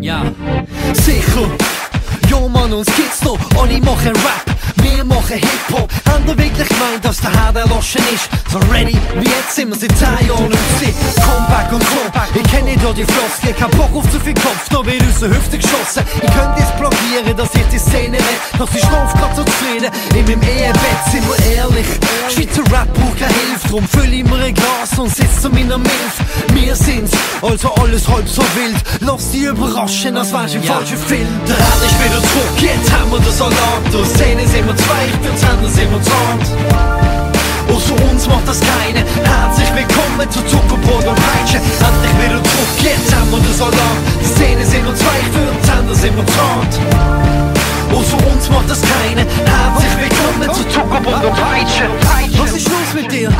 Ja, sicher. Jo Mann, uns gibt's noch, alle machen Rap, wir machen Hip-Hop. Haben wir wirklich gemeint, dass der Herd erloschen ist? So ready, wie jetzt sind wir seit 10 Jahren und sie Comeback und Comeback. Ich kenne nicht die Floskel, hab Bock auf zu viel Kopf, da wird aus der Hüfte geschossen. Ich könnte jetzt blockieren, dass ich die Szene red, doch sie schlaft grad so zufrieden. In meinem Ehebett sind wir ehrlich. Schweizer Rap braucht keine Hilfe, drum füll ich mir ein Glas und sitz zu meiner Milf. Wir sind's, also alles halb so wild. Lass dich überraschen, wär's im Ja. falschen Film. Der Rad ist wieder zurück, jetzt haben wir den Salat. Durch Szene sind wir zwei, für Zähne sind wir zart. Außer uns macht das keine. Herzlich willkommen zu Zuckerbrot und Peitsche. Endlich wieder zurück, jetzt haben wir den Salat. Die Szene sind wir zwei, für Zähne sind wir zart. Außer uns macht das keine. Herzlich willkommen zu Zuckerbrot und Peitsche. Was ist los mit dir?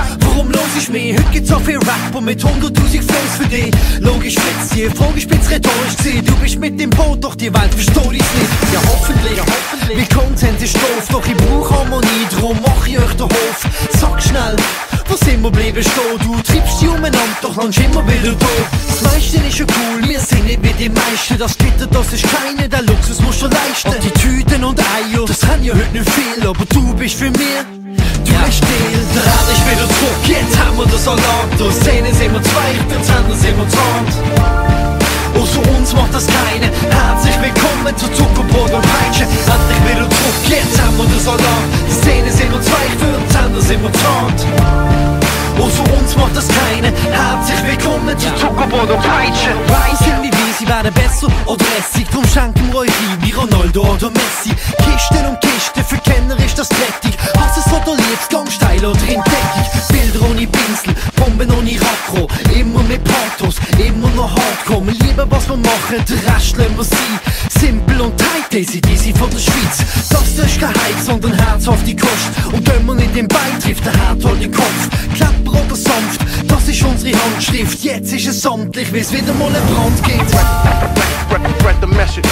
Mich? Heute gibt's so viel Rap und mit 100.000 Fans für dich. Logisch spitz, die Frage spitz rhetorisch zieh. Du bist mit dem Boot, doch die Welt versteht ich's nicht. Ja, hoffentlich, ja, hoffentlich. Wie Content ist doof, doch ich brauch Harmonie, drum mach ich euch den Hof. Sag schnell, wo sind wir bleiben stehen? Du treibst die umeinander, doch landest immer wieder da. Das meiste ist ja cool, wir sind nicht wie die meisten. Das Gitter, das ist keine, der Luxus muss schon leisten. Die Tüten und Eier, das haben ja heute nicht viel, aber du bist für mich. Salat. Durch Szene sind wir zwei, für Zähne sind wir zart. Außer uns macht das keine. Herzlich willkommen zu Zuckerbrot und Peitsche. Endlich wieder zurück, jetzt haben wir den Salat. Die Szene sind wir zwei, für Zähne sind wir zart. Außer uns macht das keine. Herzlich willkommen zu Zuckerbrot und Peitsche. Wie sie werden besser oder lässig. Drum schenken wir euch ein, wie Ronaldo oder Messi. Kisten und Kisten, für Kenner ist das prächtig. Hast es oder liebst, Gangsteil oder in Bomben ohne Rakro. Immer mit Pathos, immer noch Hardcore. Wir lieben, was wir machen, der Rest lassen wir sein. Simpel und tight, Daisy Daisy von der Schweiz. Das ist kein Hype, sondern herzhafte Kost. Und wenn man nicht den Bein trifft, der Herd halt den Kopf. Klapper oder sanft, das ist unsere Handschrift. Jetzt ist es amtlich, es wieder mal einen Brand message.